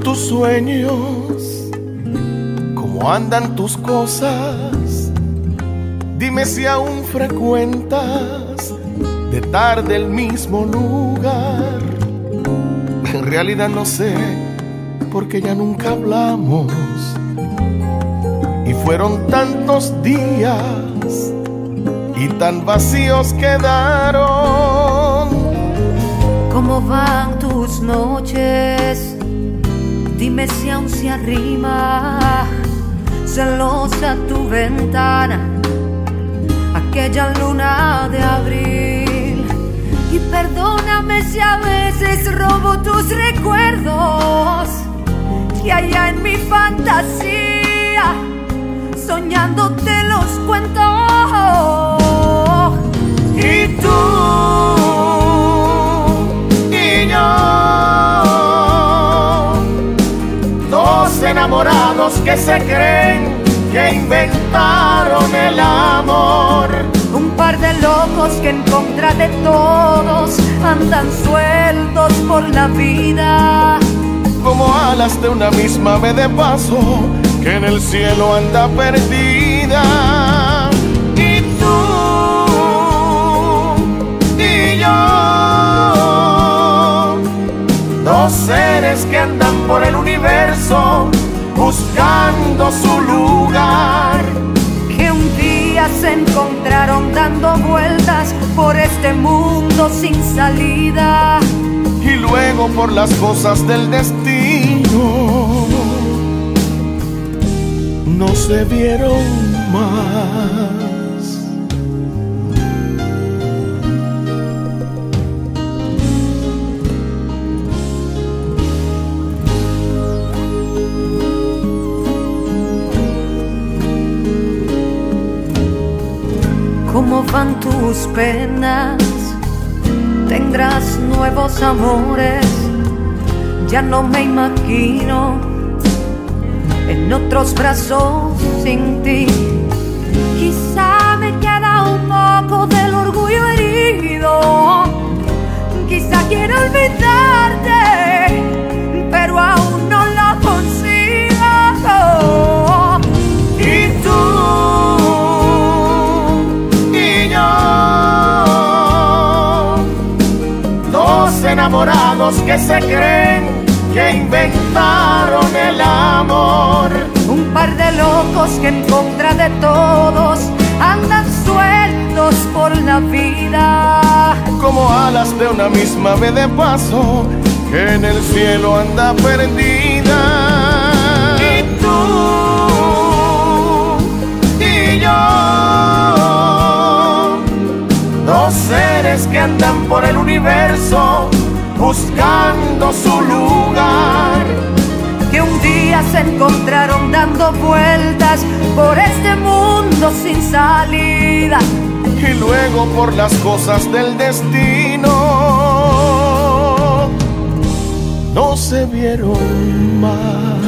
tus sueños? ¿Cómo andan tus cosas? Dime si aún frecuentas de tarde el mismo lugar. En realidad no sé, porque ya nunca hablamos. Y fueron tantos días y tan vacíos quedaron. ¿Cómo van tus noches? Dime si aún se arrima celosa tu ventana, aquella luna de abril. Y perdóname si a veces robo tus recuerdos, que allá en mi fantasía, soñándote los cuento. Enamorados que se creen que inventaron el amor. Un par de locos que en contra de todos andan sueltos por la vida. como alas de una misma ave de paso que en el cielo anda perdida. Y tú y yo, dos seres que andan por el universo buscando su lugar. que un día se encontraron dando vueltas por este mundo sin salida. y luego por las cosas del destino no se vieron más. ¿Cómo van tus penas? Tendrás nuevos amores. Ya no me imagino en otros brazos sin ti. Quizá me queda un poco del dos enamorados que se creen que inventaron el amor. Un par de locos que en contra de todos andan sueltos por la vida. como alas de una misma ave de paso que en el cielo anda perdida. Por el universo buscando su lugar. Que un día se encontraron dando vueltas por este mundo sin salida. y luego por las cosas del destino no se vieron más.